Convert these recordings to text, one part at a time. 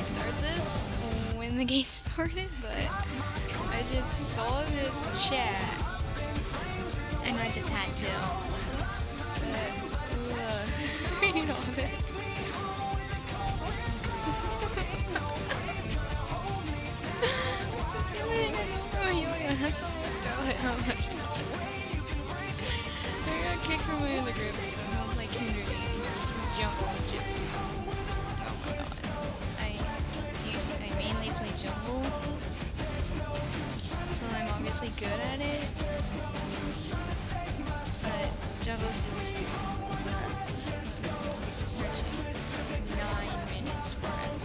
normally start this when the game started, but I just saw this chat and I just had to uh, read all this. Oh, my god. I got kicked from my other group, so I don't play Kindred ADC because jungle is just. Oh my god. Mainly play jungle, so I'm obviously good at it. But jungle's just. Searching nine minutes for a.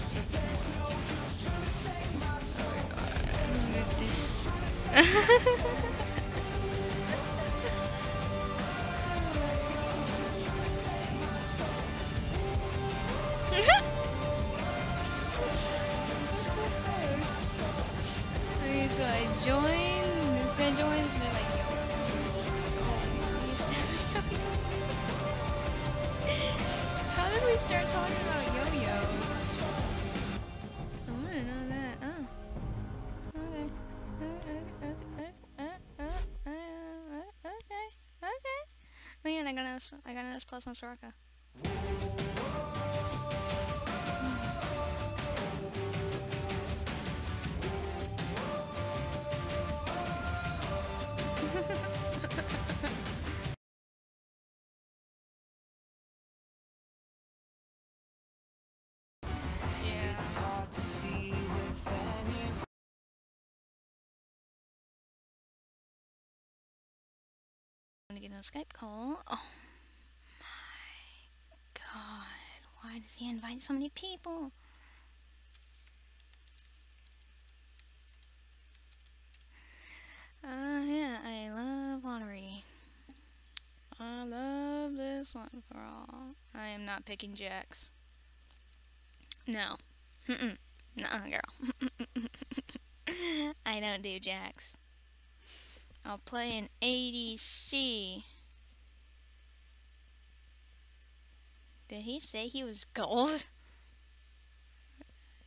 Oh my god, I don't yeah, I got an S, I got an S plus on Soraka. Gonna get a Skype call. Oh my god. Why does he invite so many people? Uh, yeah, I love lottery. I love this one for all. I am not picking Jax. No. Mm-mm. Nuh-uh, girl. I don't do Jax. I'll play an ADC. Did he say he was gold?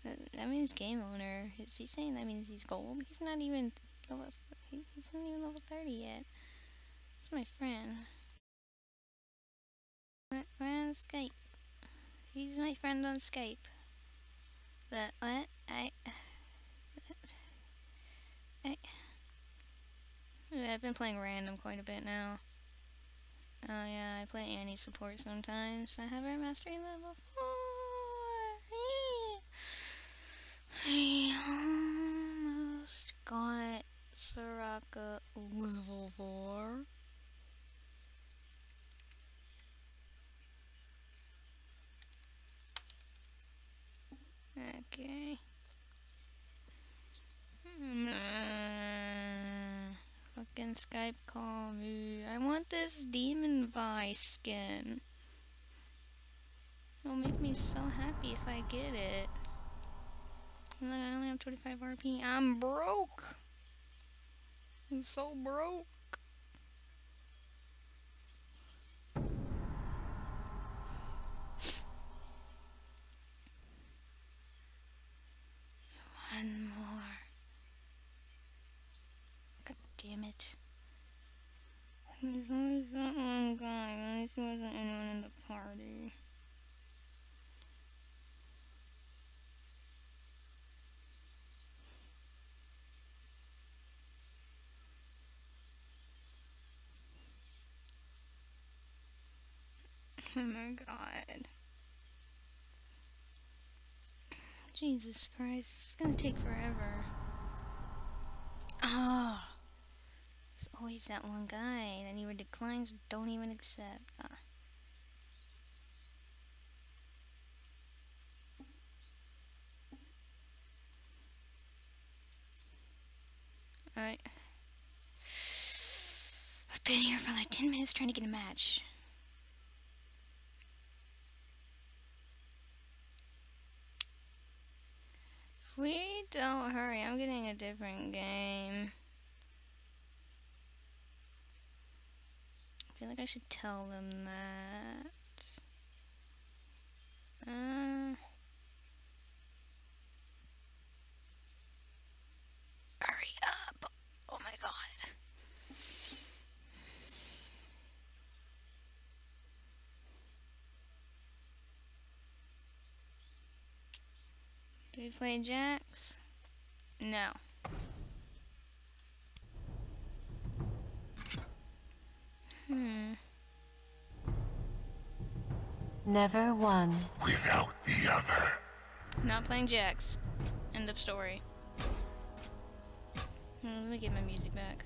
That, that means game owner. Is he saying that means he's gold? He's not even level. He's not even level thirty yet. He's my friend. We're on Skype. He's my friend on Skype. But what? I. I. I've been playing random quite a bit now. Oh yeah, I play Annie support sometimes. I have her mastery level 4. I almost got Soraka level 4. Okay. Hmm, uh, Fucking Skype call me. I want this Demon Vice skin. It'll make me so happy if I get it. And then I only have 25 RP. I'm broke. I'm so broke. One more. God damn it. There's always that one guy. At least there wasn't anyone in the party. Oh my god. Jesus Christ, it's gonna take forever. Oh. There's always that one guy that either declines or don't even accept. Ah. Alright. I've been here for like 10 minutes trying to get a match. If we don't hurry, I'm getting a different game. feel like I should tell them that. Uh, hurry up! Oh my god. Do we play Jax? No. Hmm. Never one. Without the other. Not playing Jax. End of story. Hmm, let me get my music back.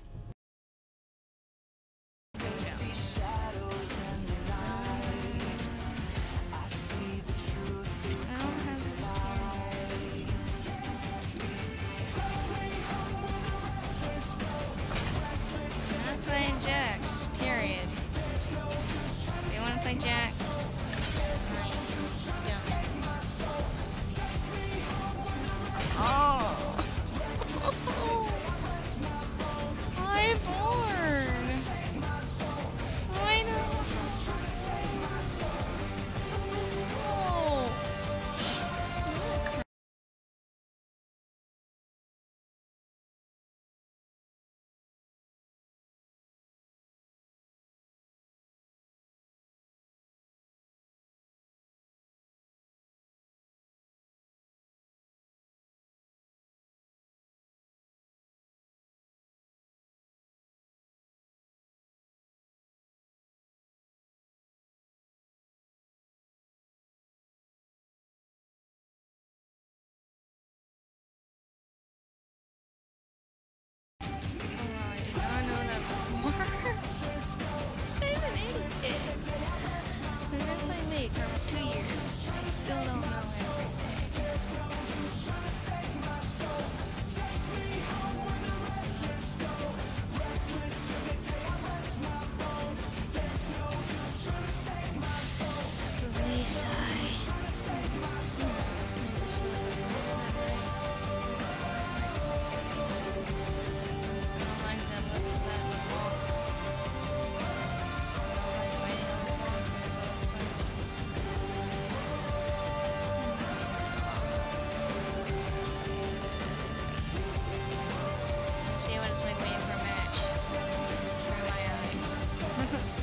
constantly waiting for a match through my eyes.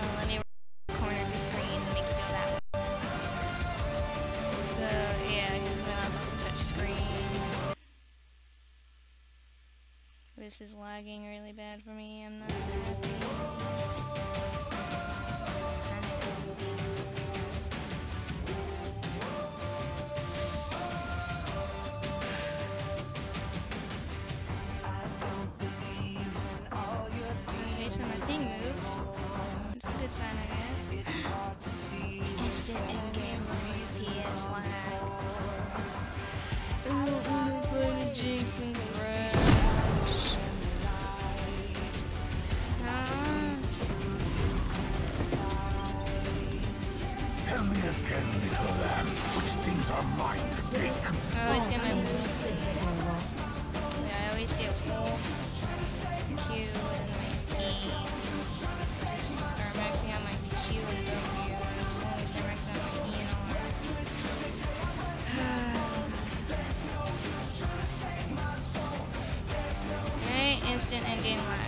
this is lagging really bad for me. I'm not happy. sign, I guess. It's hard to see Instant in-game PS lag. Ooh, I'm gonna play the Jinx and consistent in-game One.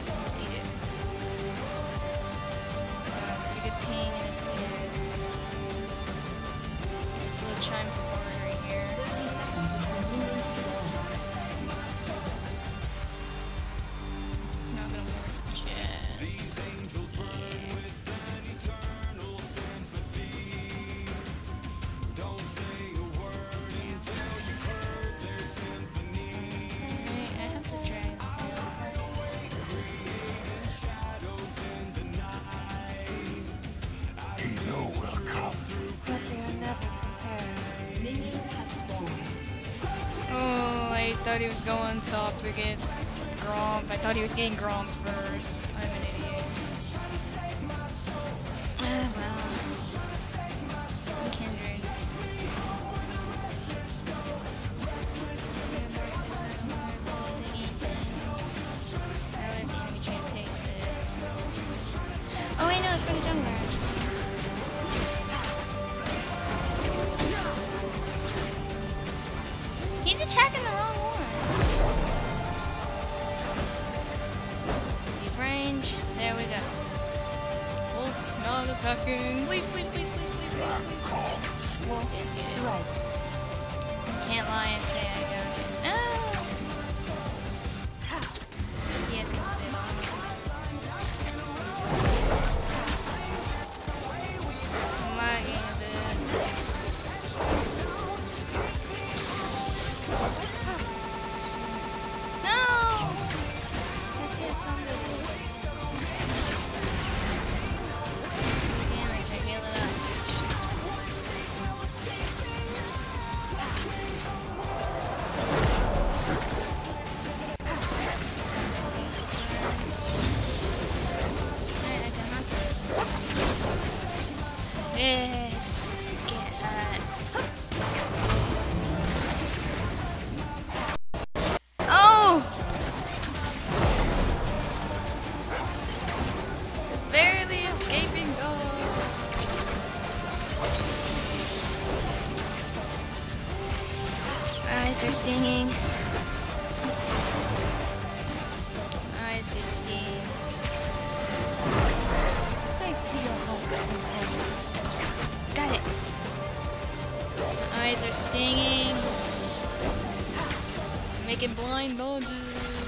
thought he was going top to get Gromp. I thought he was getting Gromp first. I working. are stinging. Eyes are stinging. Got it. My eyes are stinging. I'm making blind bulges.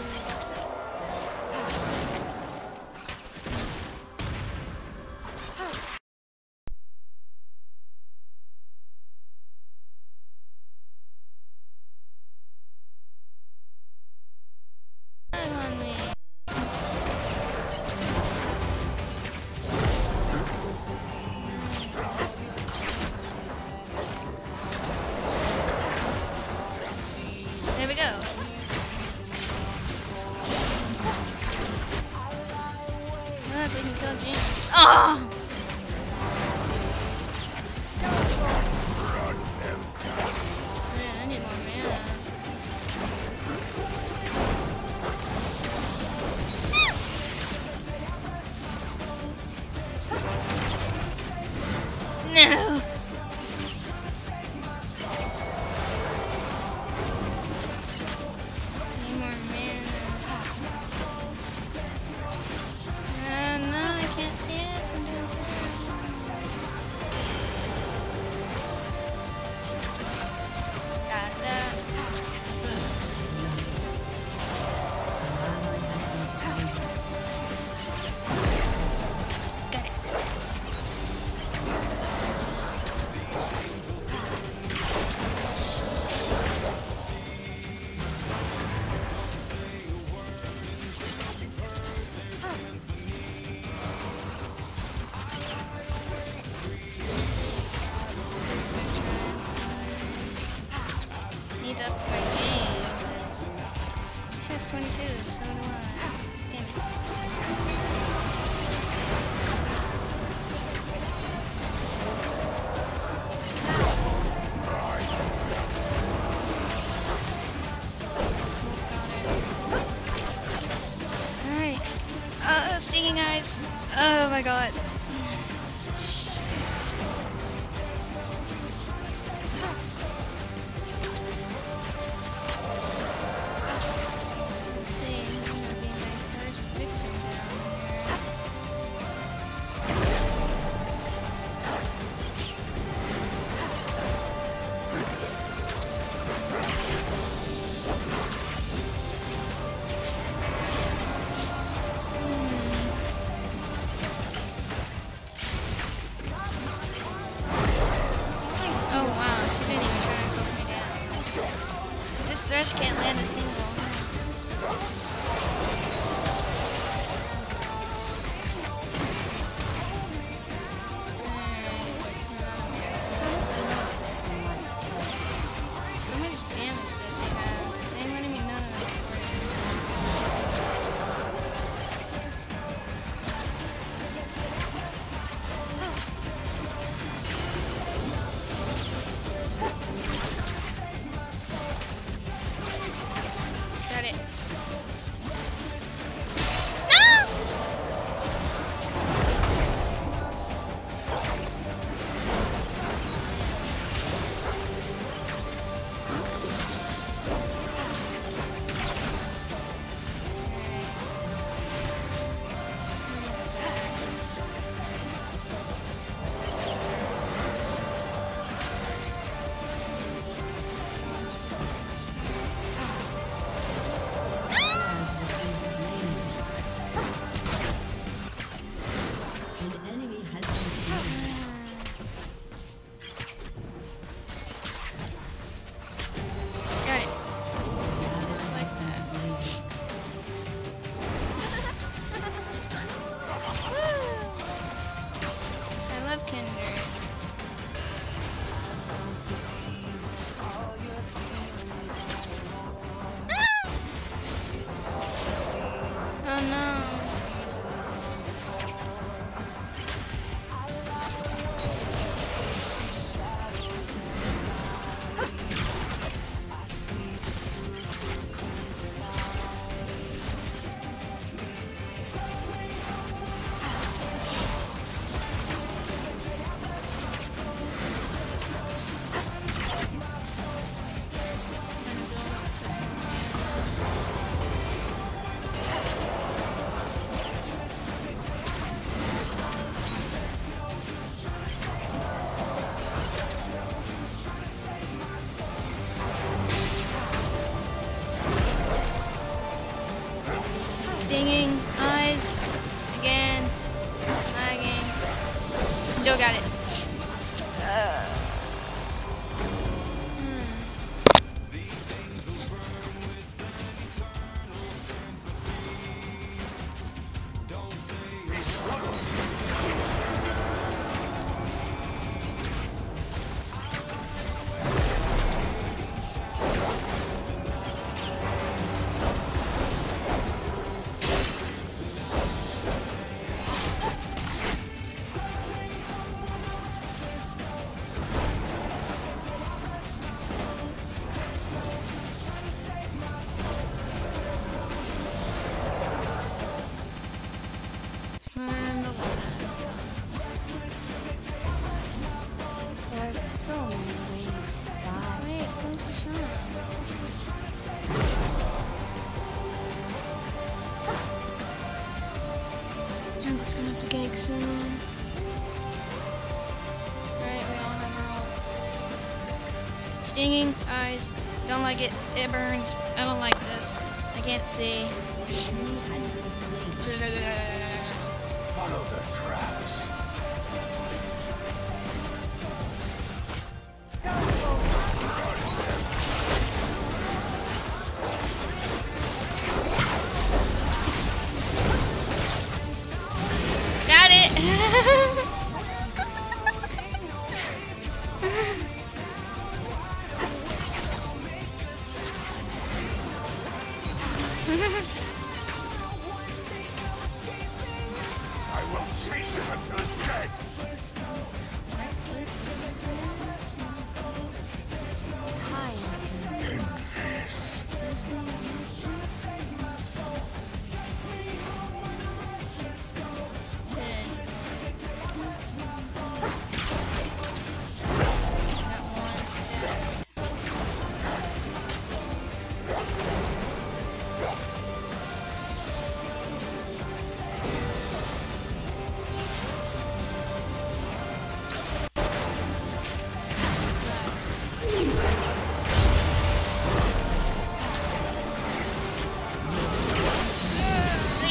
need to upgrade my game. She has 22, so do I. Ah, damn it. Uh, uh, Stinging eyes. Oh my god. Stinging eyes. Don't like it. It burns. I don't like this. I can't see.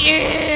Yeah!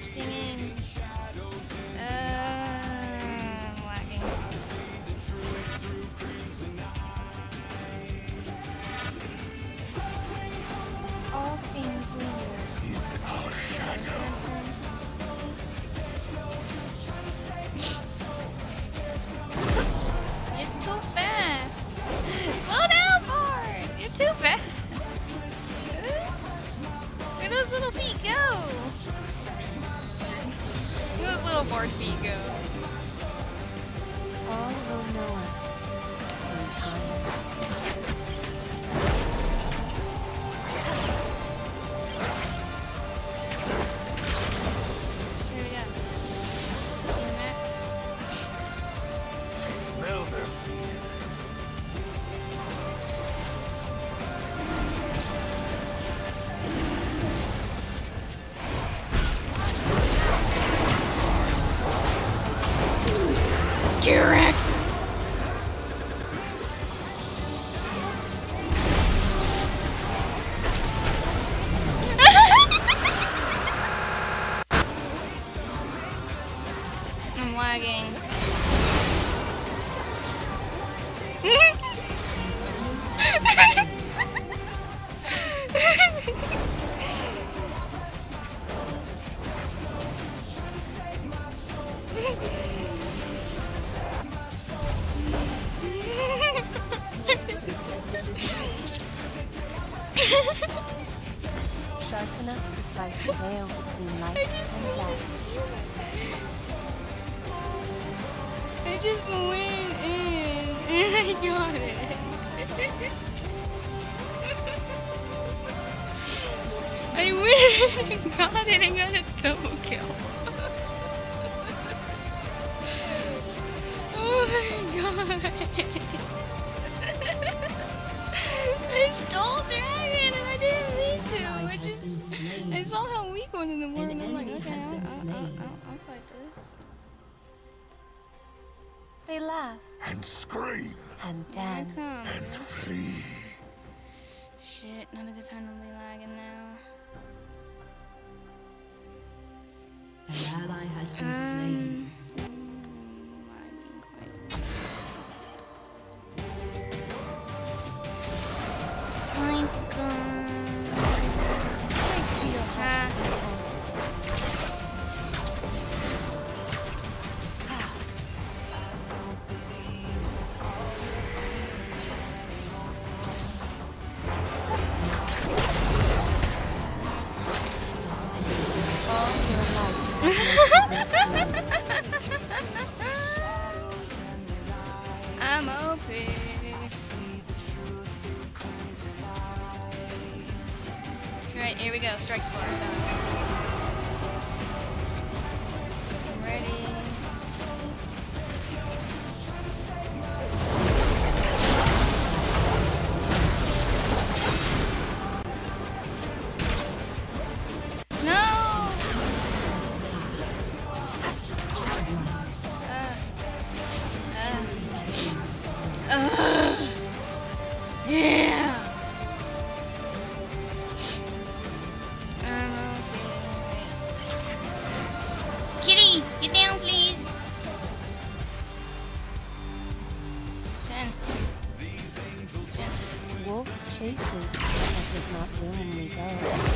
texting god, it ain't got a double kill. oh my god. I stole Dragon and I didn't mean to. I just, I saw how weak one of them were and I'm like, okay, I'll, I'll, I'll, I'll fight this. They laugh. And scream. And dance. And flee. Shit, not a good time to be lagging now. An ally has been um, slain. not willingly go.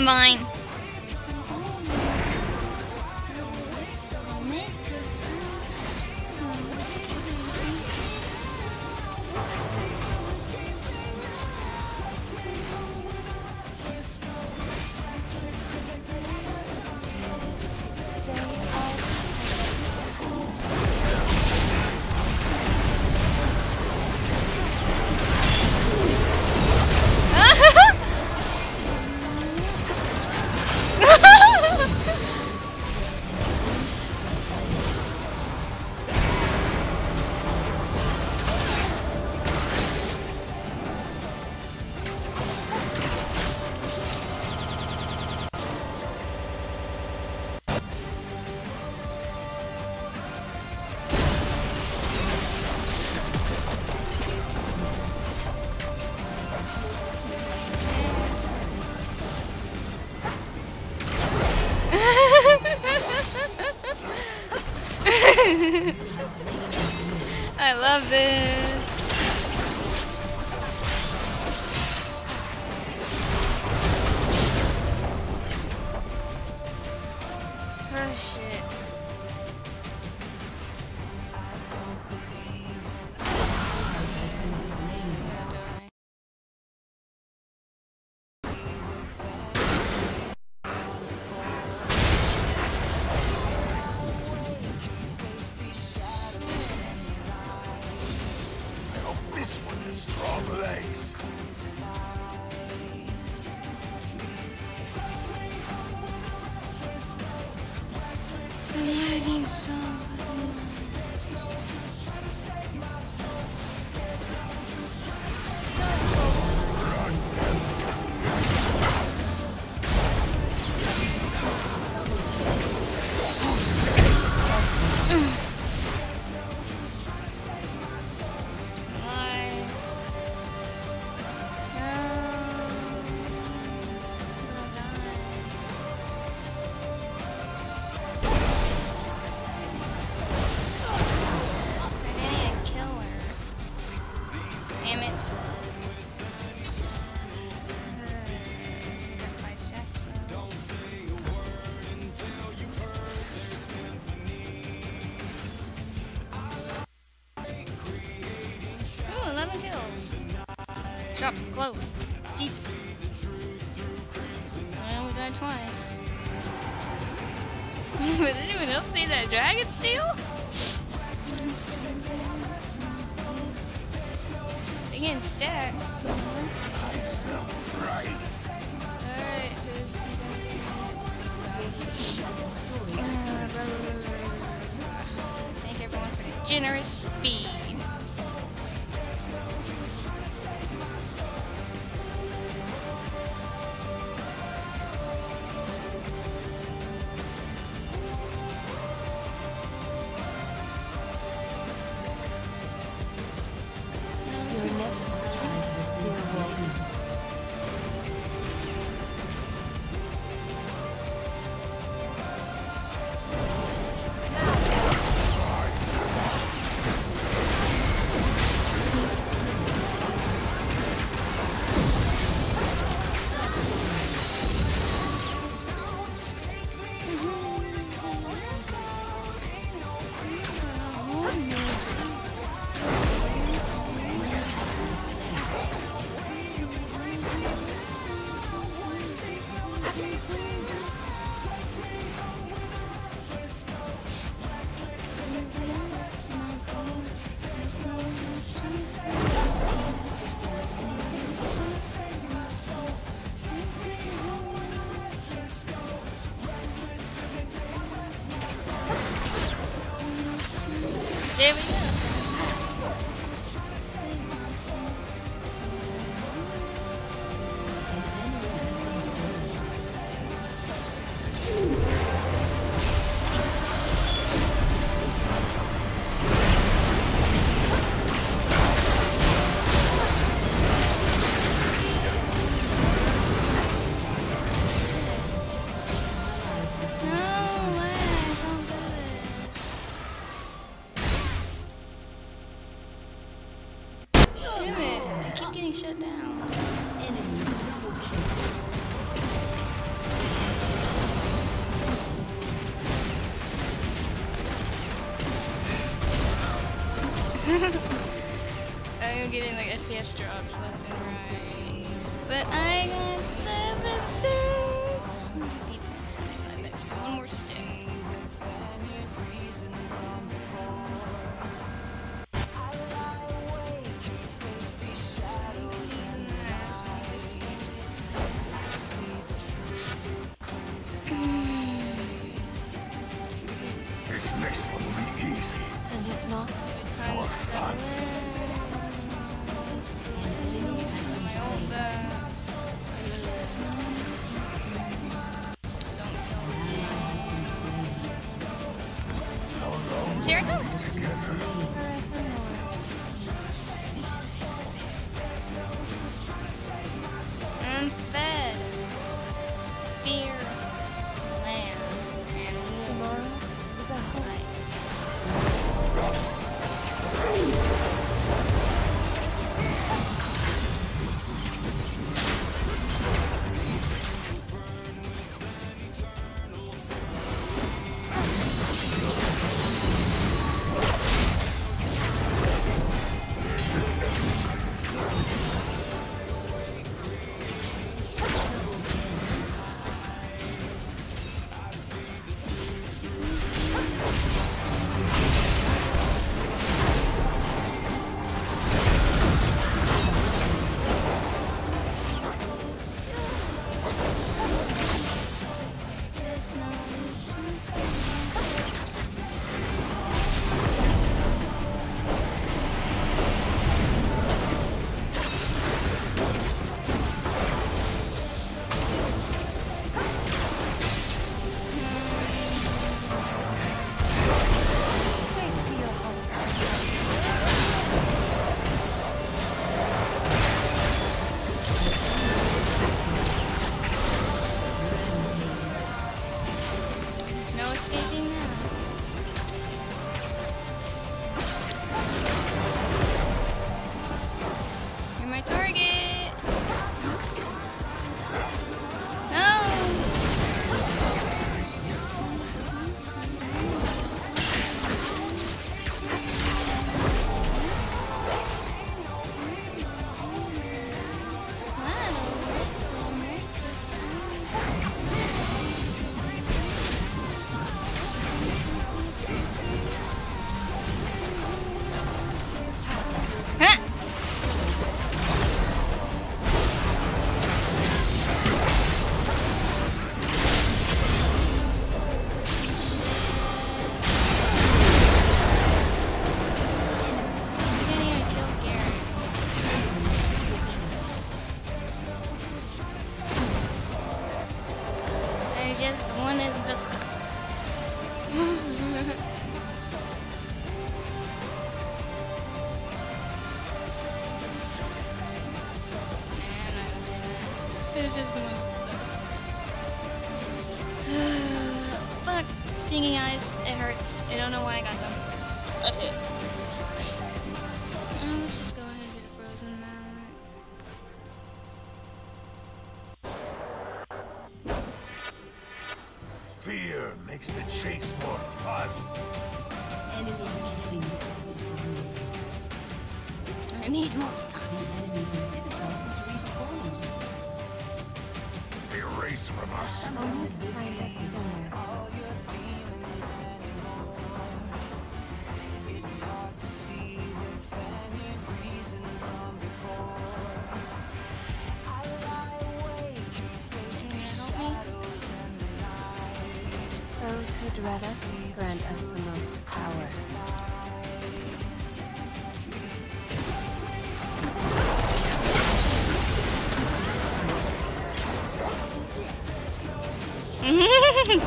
Mine. close. Jesus. I only died twice. Would anyone else see that dragon steal? I don't know why I got that.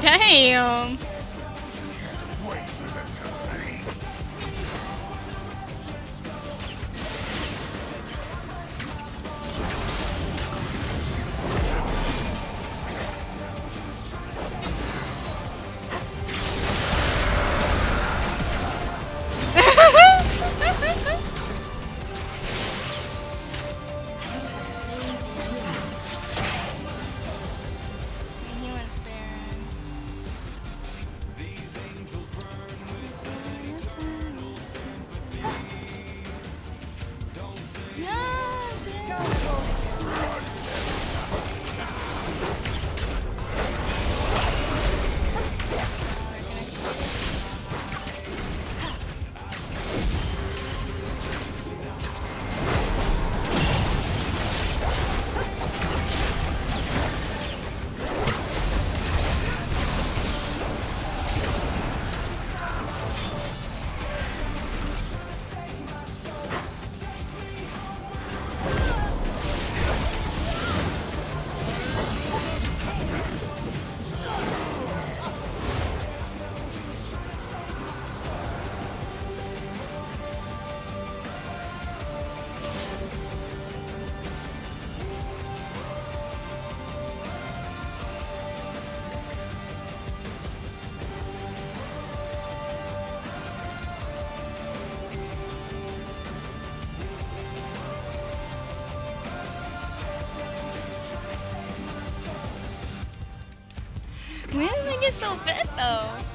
Damn. is so fit though.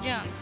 Jump.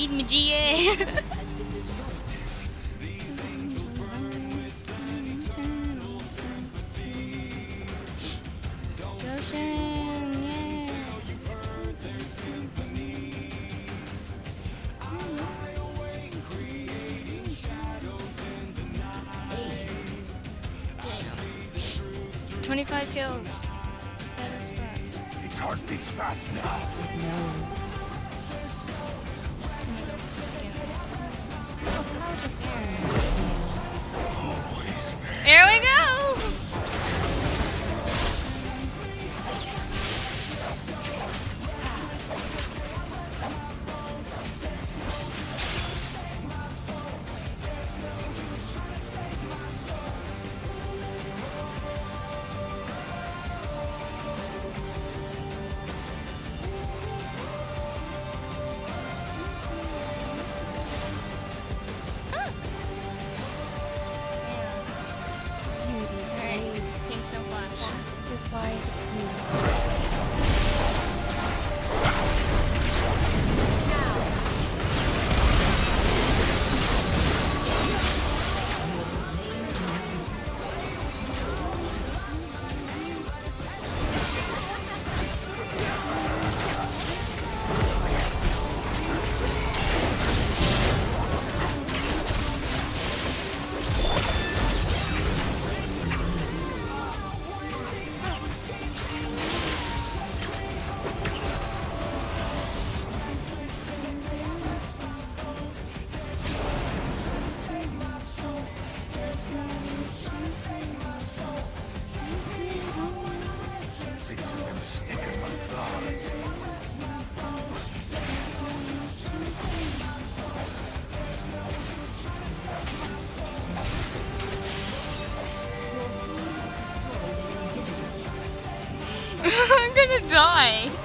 नींद मिजी है die.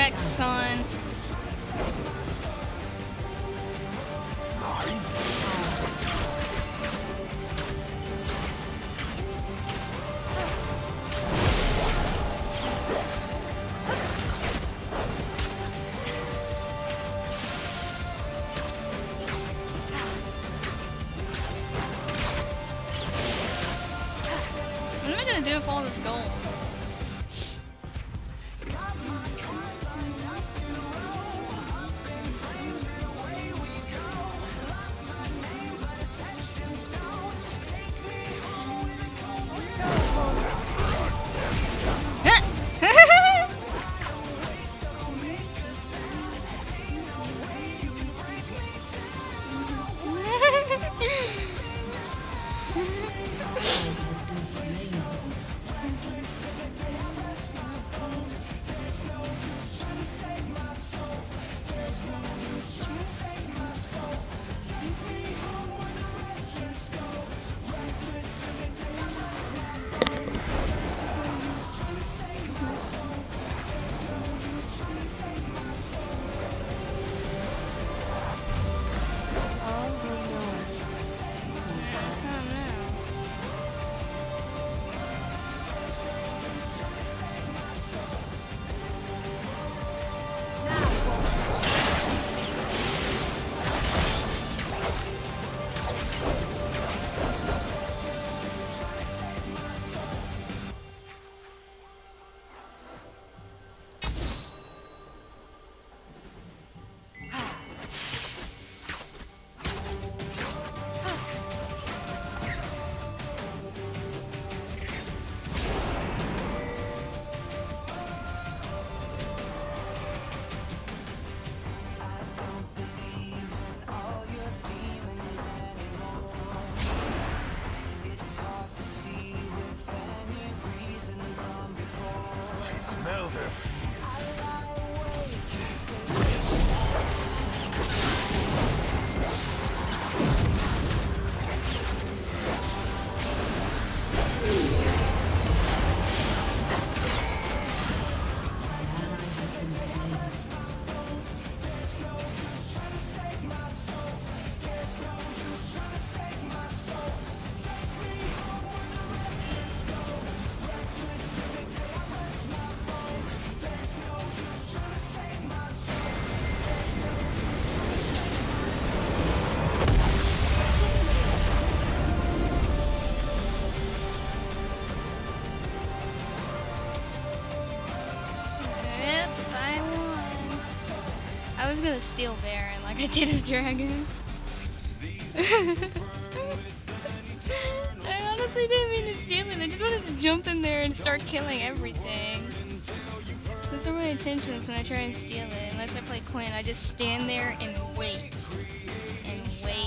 Wrecked, son. Was gonna steal Baron like I did with Dragon. I honestly didn't mean to steal it. I just wanted to jump in there and start killing everything. Those are my intentions when I try and steal it. Unless I play Quinn, I just stand there and wait. And wait.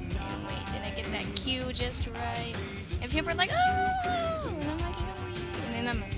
And wait. Then I get that cue just right. And people are like, oh! And I'm like, oh, and then I'm